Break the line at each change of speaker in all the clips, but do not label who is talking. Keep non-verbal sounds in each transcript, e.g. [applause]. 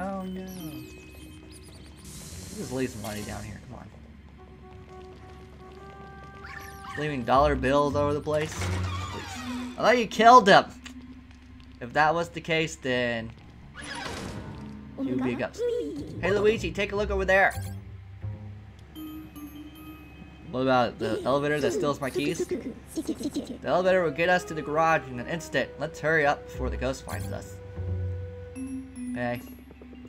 Oh no. Just leave some money down here. Come on. Leaving dollar bills all over the place. Please. I thought you killed him. If that was the case, then you would be a ghost. Hey Luigi, take a look over there. What about the elevator that steals my keys? [laughs] The elevator will get us to the garage in an instant. Let's hurry up before the ghost finds us. Okay.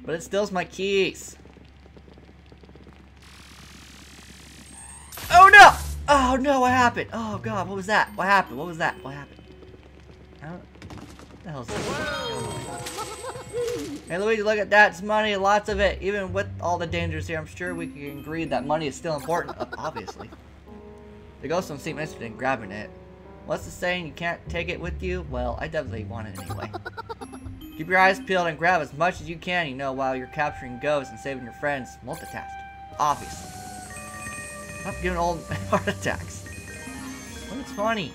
But it steals my keys. Oh no! Oh no, what happened? Oh god, what was that? What happened? What was that? What happened? The? Hey Luigi, look at that. It's money, lots of it. Even with all the dangers here, I'm sure we can agree that money is still important, obviously. The ghost don't seem interested in grabbing it. What's the saying, you can't take it with you? Well, I definitely want it anyway. Keep your eyes peeled and grab as much as you can, you know, while you're capturing ghosts and saving your friends. Multitask. Obviously. Stop giving old [laughs] heart attacks. What's funny?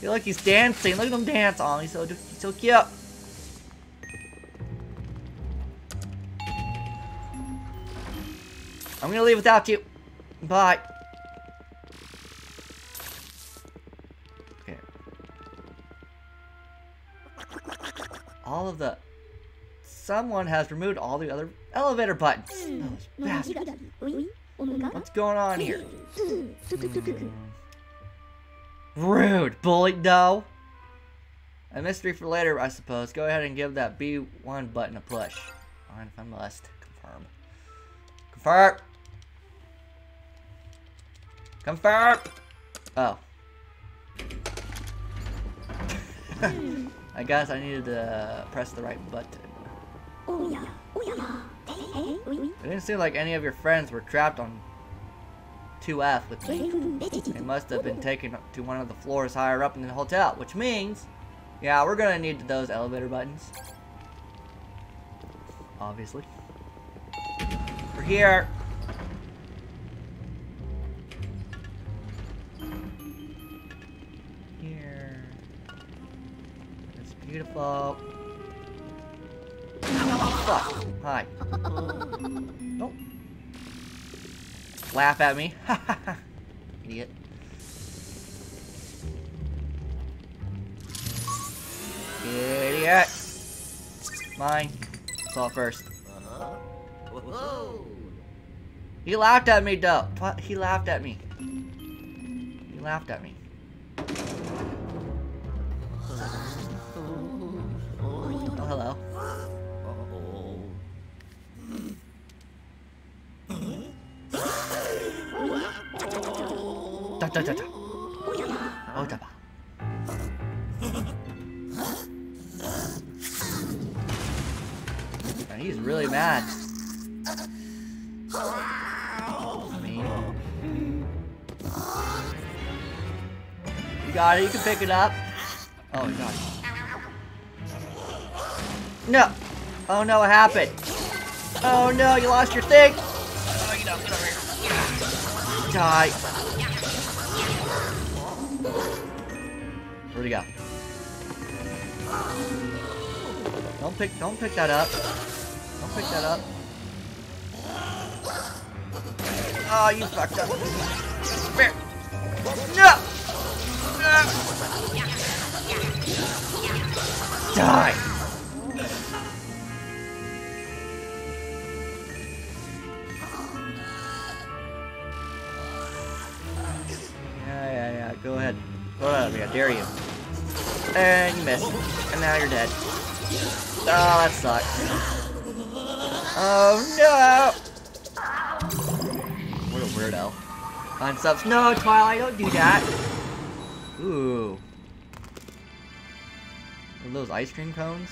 Feel like he's dancing. Look at him dance. Oh, he's so, he's so cute. I'm gonna leave without you. Bye. All of the... Someone has removed all the other elevator buttons. Those bastards. What's going on here? Hmm. [laughs] Rude, bully, no. A mystery for later, I suppose. Go ahead and give that B1 button a push. Fine if I must. Confirm. Confirm! Confirm! Oh. I guess I needed to press the right button. It didn't seem like any of your friends were trapped on 2F with me. They must have been taken to one of the floors higher up in the hotel, which means, yeah, we're gonna need those elevator buttons. Obviously. We're here. Here. Beautiful. Oh, fuck. Hi. Nope. Laugh at me. [laughs] Idiot. Idiot. Mine. Saw first. Uh-huh. He laughed at me, though. He laughed at me. He laughed at me. Oh, hello. Da, da, da, da. Oh, da, ba. Man, he's really mad. I mean, you got it. You can pick it up. No. Oh, no. What happened? Oh, no. You lost your thing. Oh, you get over here. Die. Where'd he go? Don't pick, don't pick that up. Don't pick that up. Oh, you fucked up. Here. No! No! Die! Dare you. And you missed. And now you're dead. Oh, that sucks. Oh, no! What a weirdo. Subs. No, Twilight, don't do that. Ooh. Are those ice cream cones?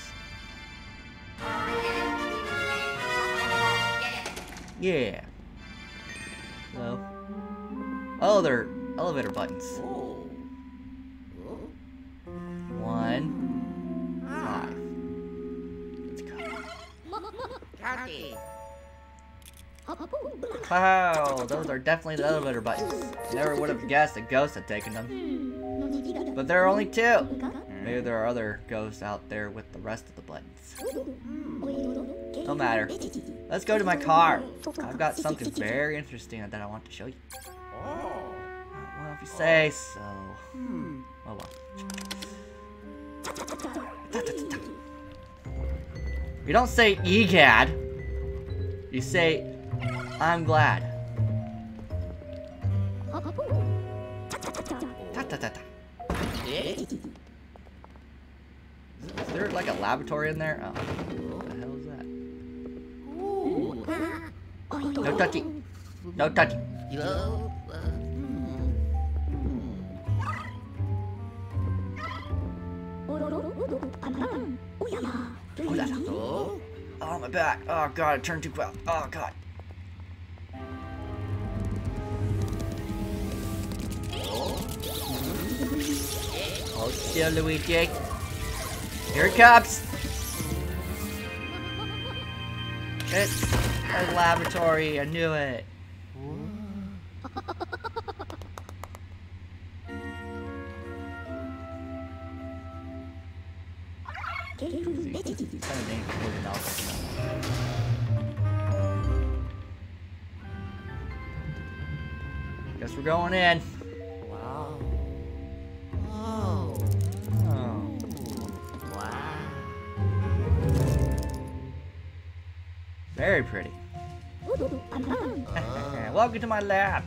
Yeah. Hello. Oh, they're elevator buttons. One. Let's. Wow, those are definitely the elevator buttons. Never would have guessed a ghost had taken them. But there are only two. Maybe there are other ghosts out there with the rest of the buttons. No matter. Let's go to my car. I've got something very interesting that I want to show you. Oh. Well, if you say so. Oh well. You don't say egad. You say, I'm glad. Is there like a laboratory in there? Oh, what the hell is that? No touching. No touching. Oh, that's Oh, my back. Oh, God, it turned too quick. Oh, God. Oh, still, Luigi. Here it comes. It's a laboratory. I knew it. [laughs] going in.
Wow. Oh.
Oh.
Wow.
Very pretty. [laughs] Welcome to my lab.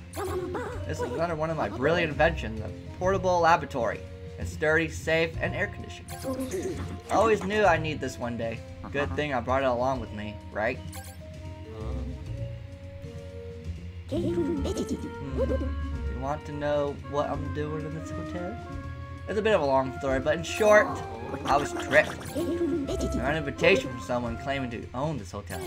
This is another one of my brilliant inventions, a portable laboratory. It's sturdy, safe, and air conditioned. I always knew I'd need this one day. Good thing I brought it along with me, right? Hmm. Want to know what I'm doing in this hotel? It's a bit of a long story, but in short, I was tricked. I got an invitation from someone claiming to own this hotel.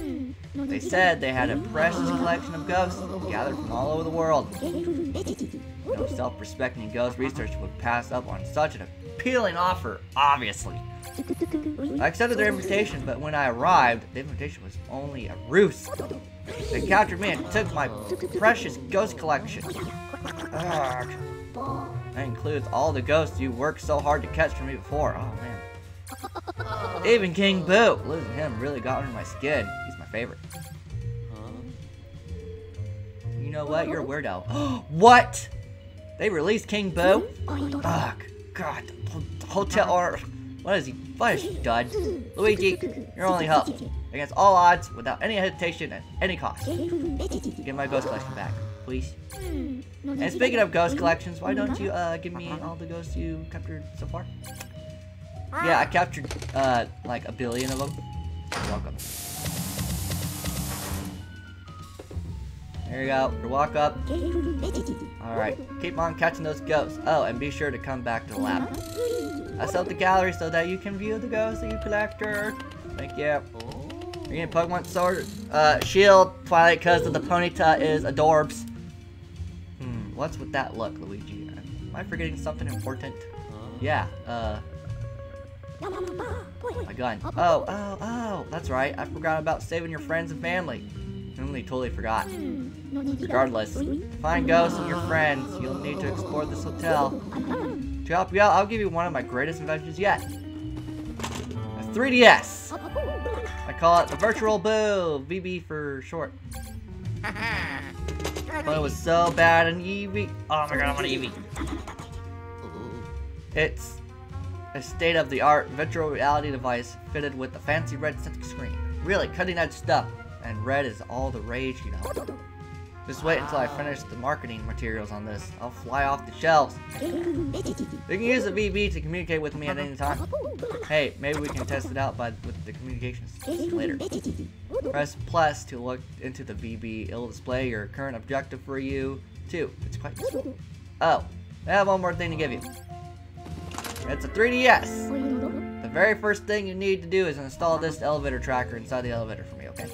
They said they had a precious collection of ghosts gathered from all over the world. No self-respecting ghost researcher would pass up on such an appealing offer, obviously. I accepted their invitation, but when I arrived, the invitation was only a ruse. They captured me and took my precious ghost collection. That includes all the ghosts you worked so hard to catch for me before. Oh man. Even King Boo. Losing him really got under my skin. He's my favorite. You know what? You're a weirdo. [gasps] what? They released King Boo? Ugh. God. Hotel or what is he? What is he, dud? Luigi, your only hope. Against all odds, without any hesitation at any cost. Get my ghost collection back, please. And speaking of ghost collections, why don't you uh, give me all the ghosts you captured so far? Yeah, I captured uh, like a billion of them. You're welcome. There you go. Walk up. [laughs] Alright, keep on catching those ghosts. Oh, and be sure to come back to the lab. I set up the gallery so that you can view the ghosts that you collected. Thank you. You're gonna Pokemon Sword, uh, Shield, Twilight, because of the Ponyta is adorbs. What's with that look, Luigi? Am I forgetting something important? Yeah, uh, my gun. Oh, oh, oh, that's right. I forgot about saving your friends and family. Totally, totally forgot. Regardless, to find ghosts and your friends, you'll need to explore this hotel. To help you out, I'll give you one of my greatest inventions yet. A 3DS! I call it the Virtual Boo, VB for short. [laughs] But it was so bad in Eevee. Oh my god, I want Eevee. It's a state-of-the-art virtual reality device fitted with a fancy red center screen. Really cutting-edge stuff, and red is all the rage, you know. Just wait until I finish the marketing materials on this. I'll fly off the shelves. You can use the VB to communicate with me at any time. Hey, maybe we can test it out by with the communications later. Press plus to look into the VB. It'll display your current objective for you, too. It's quite useful. Oh, I have one more thing to give you. It's a 3DS. The very first thing you need to do is install this elevator tracker inside the elevator for me, okay?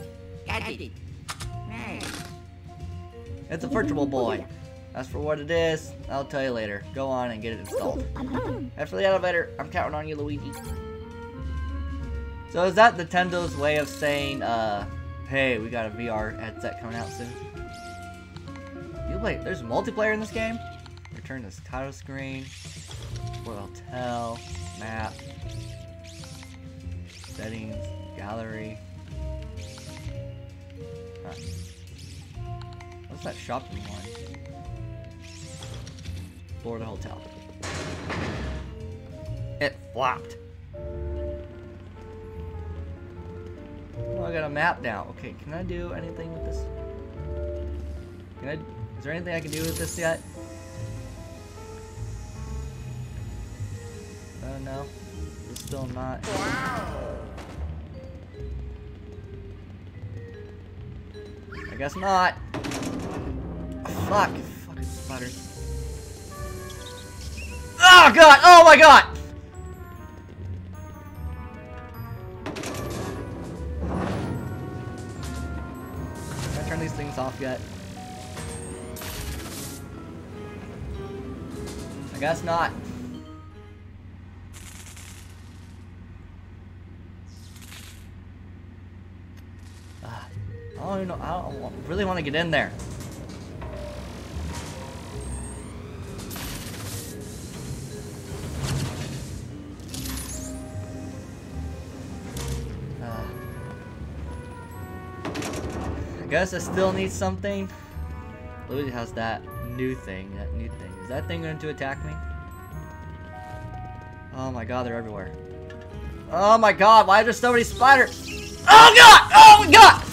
It's a virtual boy. As for what it is, I'll tell you later. Go on and get it installed. As for the elevator, I'm counting on you, Luigi. So is that Nintendo's way of saying, uh, hey, we got a VR headset coming out soon? You wait, there's multiplayer in this game? Return this title screen. For hotel. Map. Settings. Gallery. Huh. What's that shopping one? Florida Hotel. It flopped. Oh, I got a map now. Okay, can I do anything with this? Can I, is there anything I can do with this yet? Uh, no. It's still not. I guess not. Fuck. Fucking spiders. Oh god! Oh my god! Can I turn these things off yet? I guess not. Ah, I don't know. I don't wa- really want to get in there. Guess I still need something. Luigi has that new thing, that new thing. Is that thing going to attack me? Oh my god, they're everywhere. Oh my god, why are there so many spiders? Oh god! Oh my god!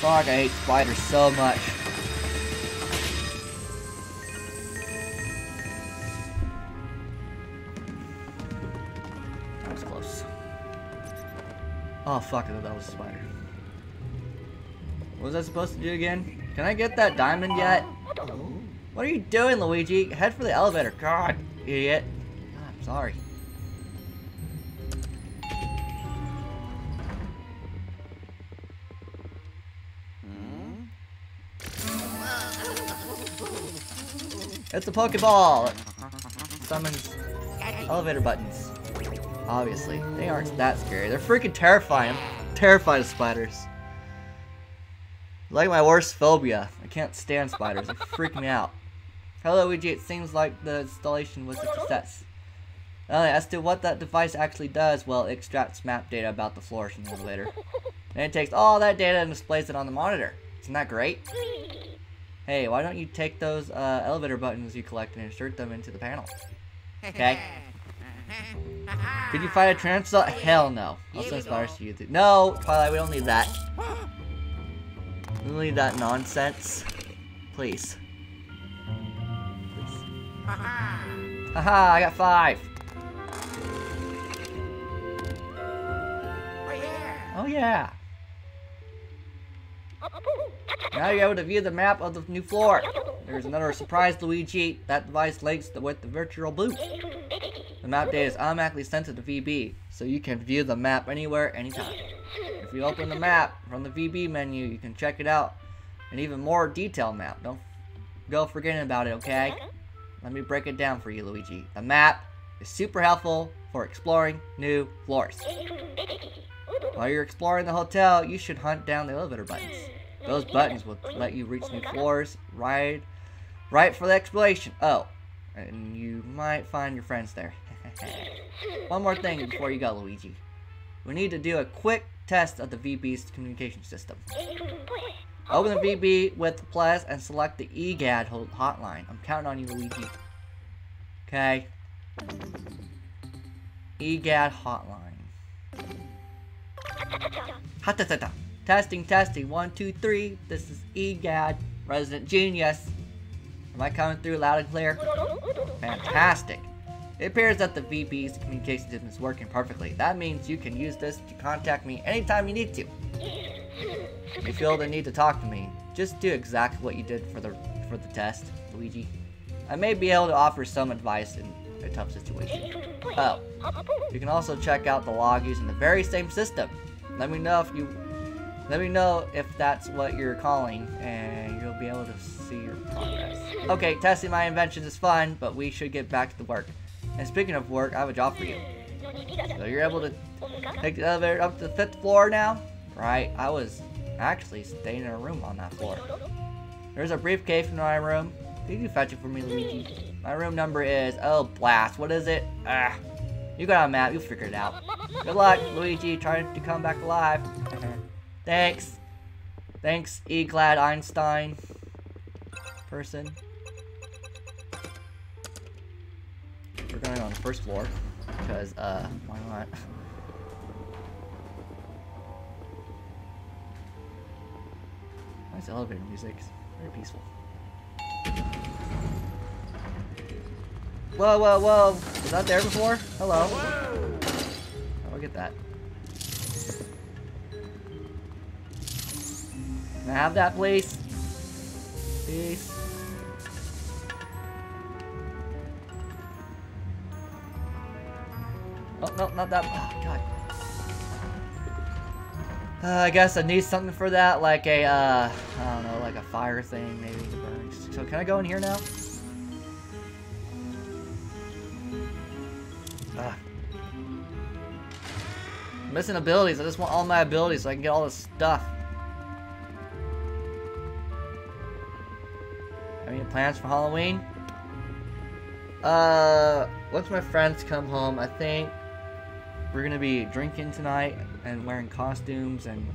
Fuck, I hate spiders so much. Oh fuck, I thought that was a spider. What was I supposed to do again? Can I get that diamond yet? What are you doing, Luigi? Head for the elevator. God, idiot. God, I'm sorry. It's a Pokeball! It summons elevator buttons. Obviously. They aren't that scary. They're freaking terrifying. I'm terrified of spiders. Like my worst phobia. I can't stand spiders. They freak me out. Hello, Luigi. It seems like the installation was a success. Uh, as to what that device actually does, well, it extracts map data about the floors from the elevator. And it takes all that data and displays it on the monitor. Isn't that great? Hey, why don't you take those uh, elevator buttons you collect and insert them into the panel? Okay. [laughs] Could you find a transit? Hell no. I'll send spiders to you. too. No, Twilight, we don't need that. We don't need that nonsense. Please. Please. Haha, I got five. Oh yeah. Oh, now you're able to view the map of the new floor. There's another surprise, Luigi. That device links with the virtual Boo. The map data is automatically sent to the VB, so you can view the map anywhere, anytime. If you open the map from the VB menu, you can check it out. An even more detailed map. Don't go forgetting about it, okay? Let me break it down for you, Luigi. The map is super helpful for exploring new floors. While you're exploring the hotel, you should hunt down the elevator buttons. Those buttons will let you reach new floors, right, right for the exploration. Oh, and you might find your friends there. One more thing before you go, Luigi. We need to do a quick test of the VB's communication system. Open the VB with plus and select the EGAD hotline. I'm counting on you, Luigi. Okay. EGAD hotline. Testing, testing. One, two, three. This is EGAD, Resident Genius. Am I coming through loud and clear? Fantastic. It appears that the VB's communication system is working perfectly. That means you can use this to contact me anytime you need to. If you feel the need to talk to me, just do exactly what you did for the for the test, Luigi. I may be able to offer some advice in a tough situation. Oh, you can also check out the log using the very same system. Let me know if you let me know if that's what you're calling, and you'll be able to see your progress. Okay, testing my inventions is fun, but we should get back to the work. And speaking of work, I have a job for you. So you're able to take the elevator up to the fifth floor now? Right, I was actually staying in a room on that floor. There's a briefcase in my room. You can fetch it for me, Luigi. My room number is, oh, blast. What is it? Ah. You got a map. You'll figure it out. Good luck, Luigi, trying to come back alive. [laughs] Thanks. Thanks, E. Glad Einstein person. We're going on the first floor because, uh, why not? [laughs] Nice elevator music. It's very peaceful. Whoa, whoa, whoa! Was that there before? Hello. I'll get that. Can I have that, please? Please. Oh, no, not that. Oh, God. Uh, I guess I need something for that, like a, uh, I don't know, like a fire thing, maybe. So can I go in here now? Ah. Missing abilities. I just want all my abilities so I can get all this stuff. Any plans for Halloween? Uh, once my friends come home, I think we're gonna be drinking tonight and wearing costumes and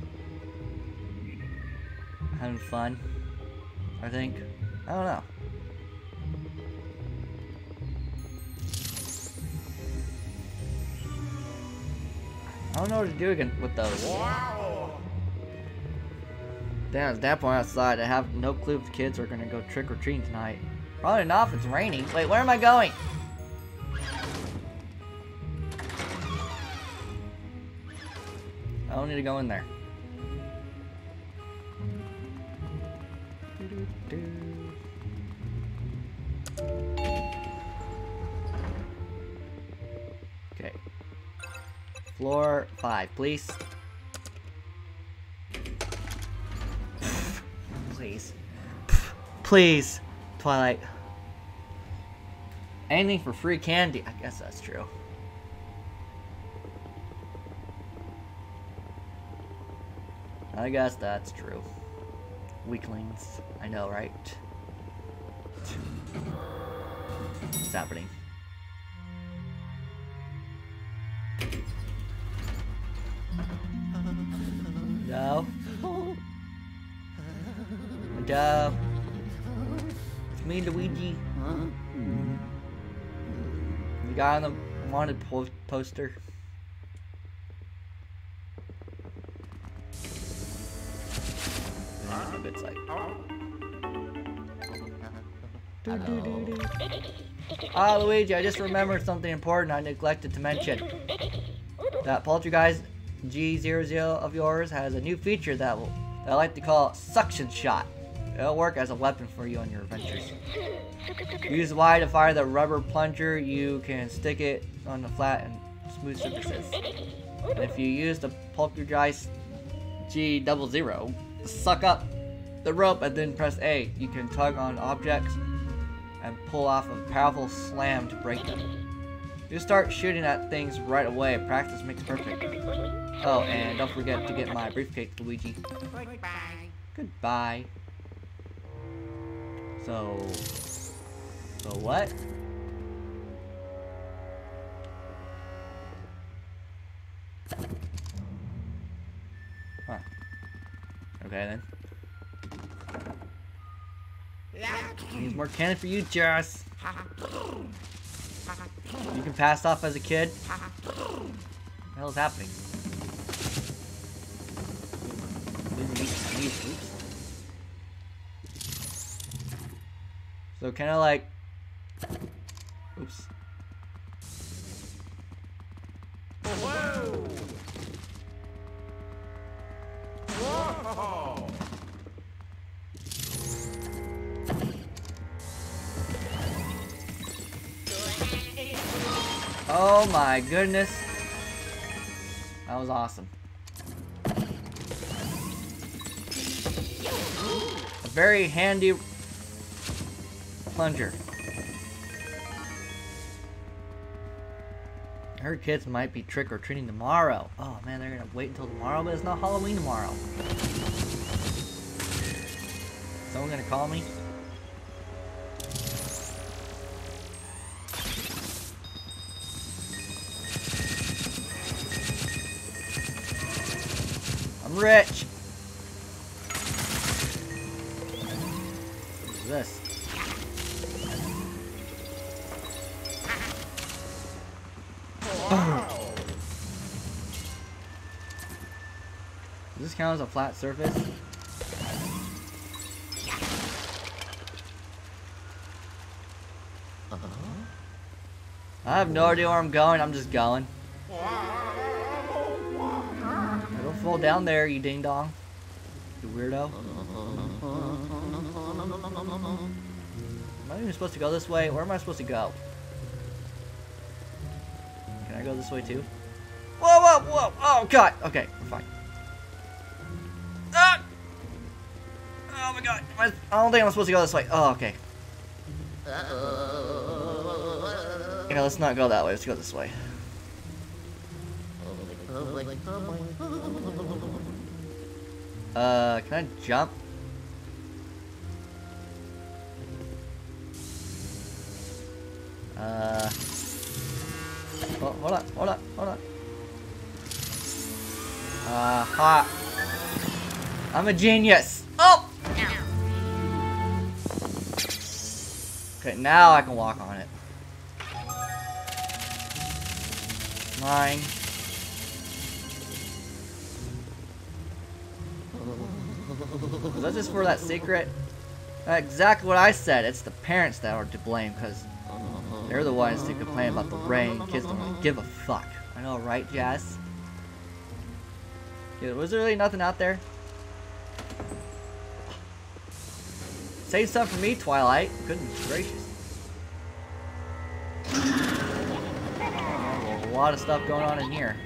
having fun. I think. I don't know. I don't know what to do again with those. Damn, it's that point outside. I have no clue if the kids are gonna go trick or treating tonight. Probably not if it's raining. Wait, where am I going? Don't need to go in there. Okay. Floor five, please. Please. Please, Twilight. Anything for free candy. I guess that's true. I guess that's true. Weaklings. I know, right? What's happening? No. No. It's me, Luigi. The guy on the wanted po poster. This is a good site. Do, do, do, do. Ah, Luigi, I just remembered something important I neglected to mention. That Poltergust G00 of yours has a new feature that, will, that I like to call Suction Shot. It'll work as a weapon for you on your adventures. Use Y to fire the rubber plunger. You can stick it on the flat and smooth surfaces. And if you use the Poltergust G00 to suck up the rope and then press A, you can tug on objects and pull off a powerful slam to break them. You start shooting at things right away. Practice makes perfect. Oh, and don't forget to get my briefcase, Luigi.
Goodbye.
Goodbye. So... So what? Huh. Okay then. Needs more cannon for you, Jess. You can pass off as a kid. What the hell is happening? So kind of like, oops. My goodness. That was awesome. A very handy plunger. I heard kids might be trick-or-treating tomorrow. Oh man, they're gonna wait until tomorrow, but it's not Halloween tomorrow. Someone gonna call me? Rich. What is this? Does this count as a flat surface? I have no idea where I'm going, I'm just going. Fall down there, you ding dong. You weirdo. Am I even supposed to go this way? Where am I supposed to go? Can I go this way too? Whoa, whoa, whoa! Oh, God! Okay, we're fine. Ah! Oh my god! I, don't think I'm supposed to go this way. Oh, okay. Yeah, let's not go that way. Let's go this way. Uh, can I jump? Uh. Oh, hold up, hold up, hold up. Uh, ha. I'm a genius. Oh! Okay, now I can walk on it. Mine. Was just for that secret? Exactly what I said. It's the parents that are to blame because they're the ones to complain about the rain. Kids don't really give a fuck. I know, right, Jazz? Dude, was there really nothing out there? Save some for me, Twilight. Goodness gracious. A lot of stuff going on in here.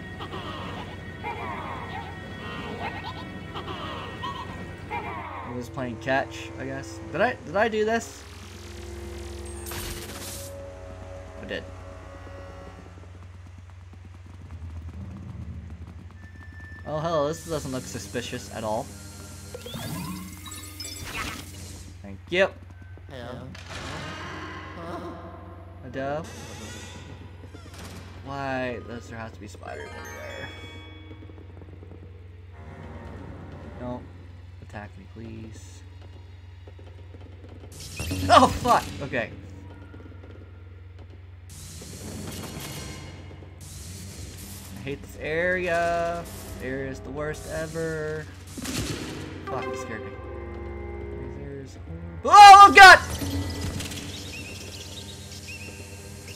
I was playing catch, I guess. Did I did I do this? I did. Oh hello, this doesn't look suspicious at all. Thank you. Hello. Why does there have to be spiders everywhere? Attack me, please. Oh fuck! Okay. I hate this area. This area is the worst ever. Fuck, it scared me. There's oh, god!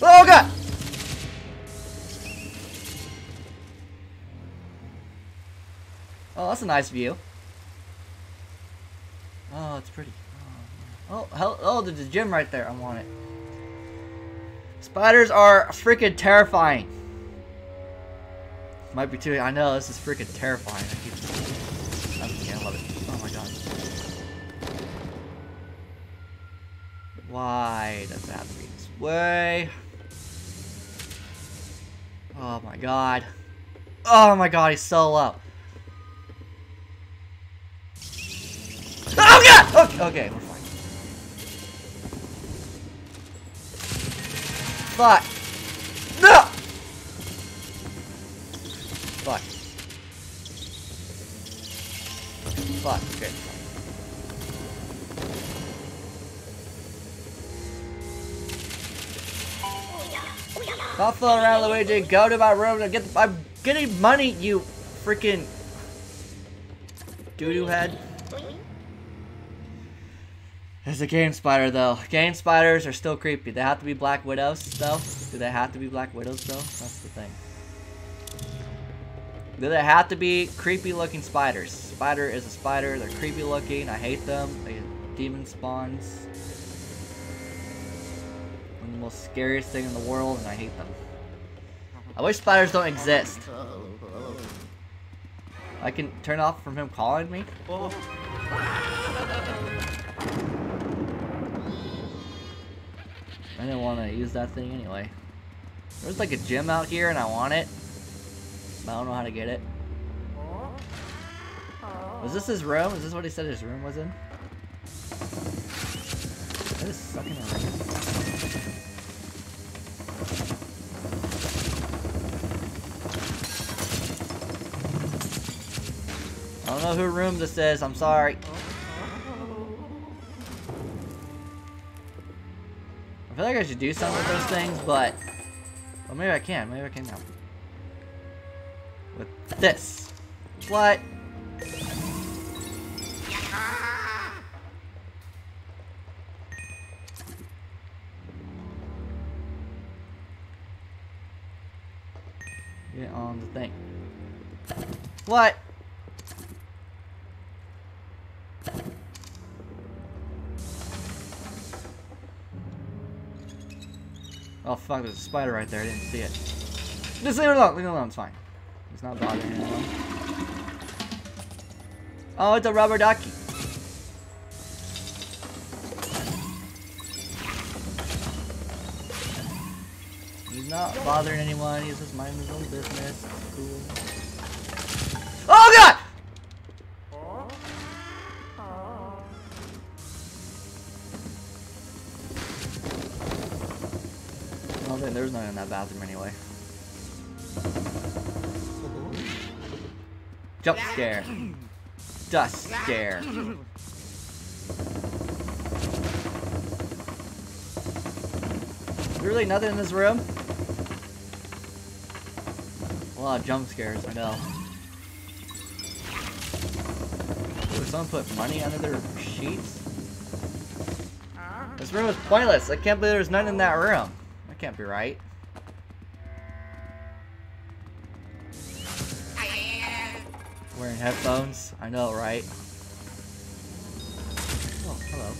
Oh god! Oh, that's a nice view. It's pretty. Oh, oh, oh, there's a gym right there. I want it. Spiders are freaking terrifying. Might be too. I know this is freaking terrifying. I keep. Love it. Oh my god. Why does it have to be this way? Oh my god. Oh my god, he's so low. Oh god! Okay, we're fine. Fuck. No! Fuck. Fuck, okay. Stop fooling around, Luigi. Go to my room and get the- I'm getting money, you freaking doo-doo head. There's a game spider though. Game spiders are still creepy. They have to be black widows though. Do they have to be black widows though? That's the thing. Do they have to be creepy looking spiders? Spider is a spider. They're creepy looking. I hate them. They demon spawns. One of the most scariest thing in the world, and I hate them. I wish spiders don't exist. I can turn off from him calling me. Oh. I didn't want to use that thing anyway. There's like a gym out here and I want it. But I don't know how to get it. Was this his room? Is this what he said his room was in? just sucking around. I don't know who room this is. I'm sorry. Feel like I should do something with those things, but well, maybe I can. Maybe I can now. With this. What? Get on the thing. What? Fuck, there's a spider right there. I didn't see it. Just leave it alone. Leave it alone. It's fine. It's not bothering anyone. Oh, it's a rubber ducky. He's not bothering anyone. He's just minding his own business. Cool. In that bathroom anyway. Jump scare. Dust scare. Really nothing in this room? A lot of jump scares, I know. Ooh, someone put money under their sheets? This room is pointless. I can't believe there's none in that room. That can't be right. Wearing headphones? I know, right? Oh, hello.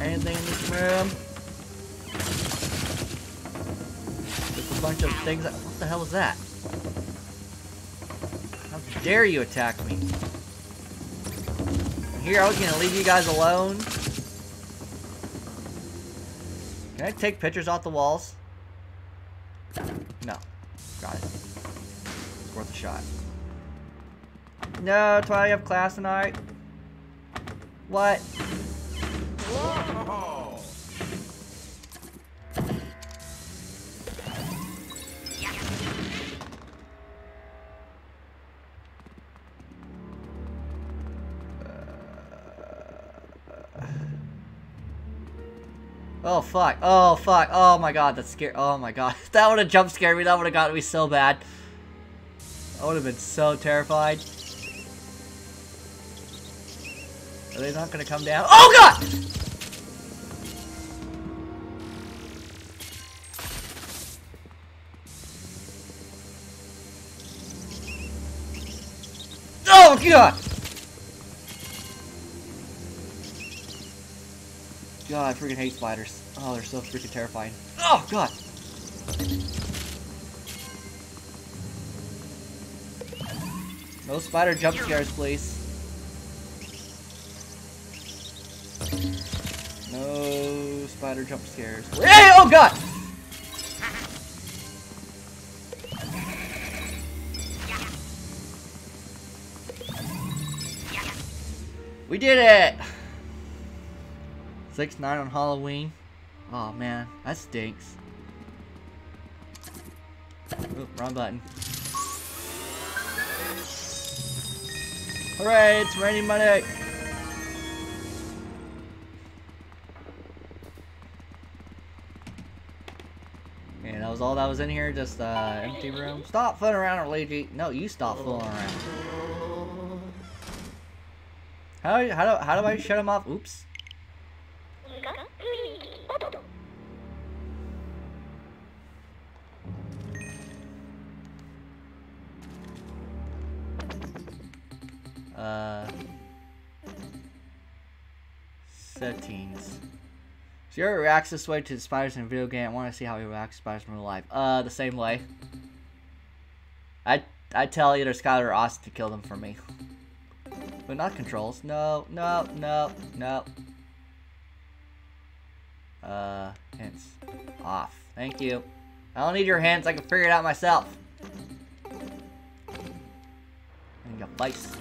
Anything in this room? Just a bunch of things. What the hell is that? How dare you attack me? Here, I was gonna leave you guys alone. Can I take pictures off the walls? No. Got it. It's worth a shot. No, Twilight, you have class tonight. What?
Whoa!
Oh fuck. Oh fuck. Oh my god, that's scary. Oh my god. [laughs] that would have jump scared me. That would have gotten me so bad. I would have been so terrified. Are they not gonna come down? Oh god! Oh god! God, I freaking hate spiders. Oh, they're so freaking terrifying. Oh, God! No spider jump scares, please. No spider jump scares. Hey! Oh, God! We did it! Six nine on Halloween. Oh man, that stinks. Oop, wrong button. Hooray, it's raining money! Okay, that was all that was in here, just uh, empty room. Stop fooling around, Luigi. No, you stop fooling around. How, how, do, how do I shut him off? Oops. Zero reacts this way to the spiders in video game. I want to see how he reacts to spiders in real life. Uh, the same way. I I tell either Skylar or Austin to kill them for me. But not controls. No, no, no, no. Uh, hints. Off. Thank you. I don't need your hints, I can figure it out myself. And your face.